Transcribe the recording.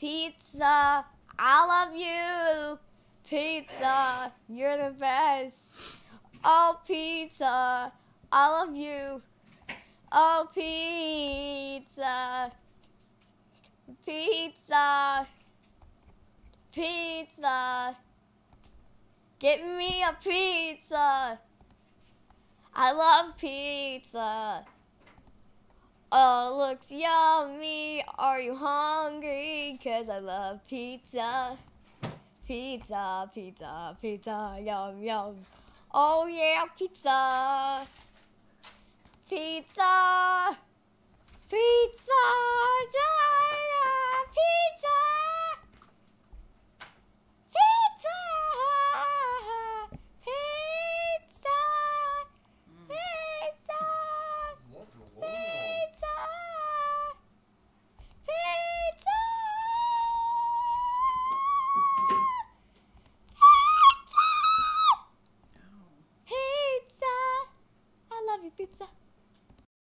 Pizza, I love you. Pizza, you're the best. Oh, pizza, I love you. Oh, pizza. Pizza. Pizza. Get me a pizza. I love pizza. Oh, looks yummy. Are you hungry? Cause I love pizza. Pizza, pizza, pizza, yum, yum. Oh yeah. Pizza. Pizza. Love you, pizza.